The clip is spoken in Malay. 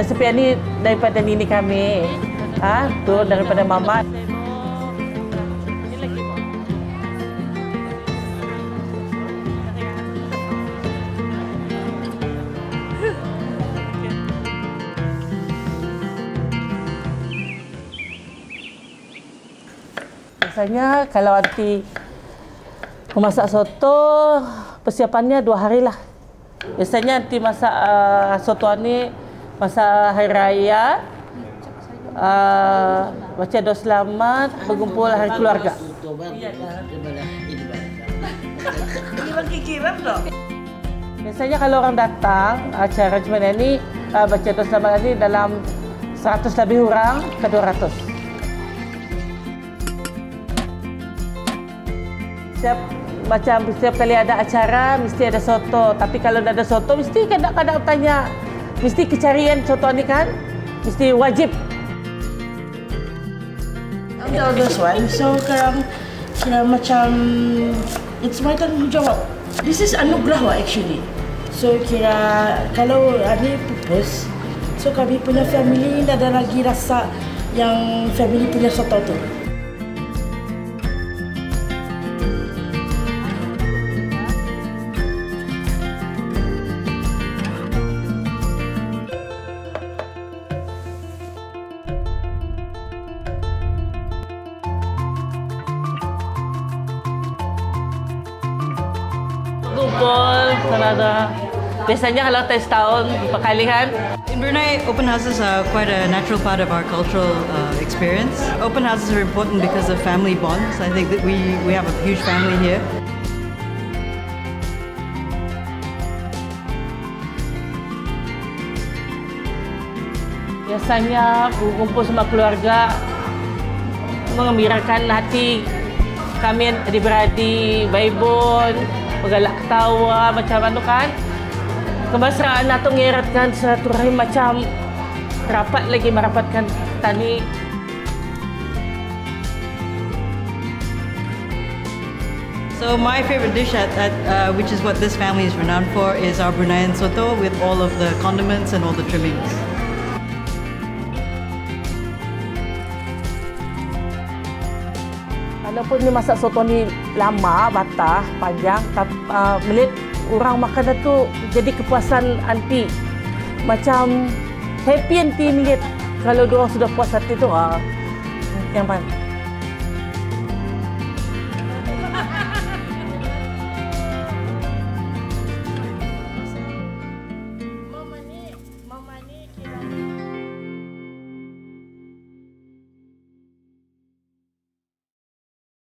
Resepi ni daripada nini kami. Ah, ha, tu daripada mama. Biasanya kalau anti memasak soto, persiapannya dua hari lah. Biasanya anti masak uh, soto ni masa hari raya, uh, baca doa selamat, berkumpul hari keluarga. Biasanya kalau orang datang acara macam ni, uh, baca doa selamat ni dalam 100 lebih orang ke 200. Setiap macam setiap kali ada acara mesti ada soto. Tapi kalau tidak ada soto mesti kadang-kadang tanya. Mesti kecarian soto ni kan? Mesti wajib. Ada this one so sekarang kira macam it's my tanggungjawab this is anugerah lah actually. So kira kalau ada purpose so kami punya family ada lagi rasa yang family punya soto tu kumpul ada biasanya kalau tes tahun kali kan In Brunei, open houses are quite a natural part of our cultural uh, experience. Open houses are important because of family bonds. I think that we, we have a huge family here. biasanya kumpul sama keluarga mengembirakan hati kami adik-beradik, baibon, bergalak ketawa macam mana kan. Kemesraan atau mengeratkan satu rahim macam rapat lagi merapatkan tani. So my favorite dish, at, at uh, which is what this family is renowned for, is our Bruneian soto with all of the condiments and all the trimmings. Walaupun ni masak soto ni lama, batah, panjang, tapi uh, melihat orang makan tu jadi kepuasan anti. Macam happy anti melihat kalau dia sudah puas hati tu. Uh, yang mana?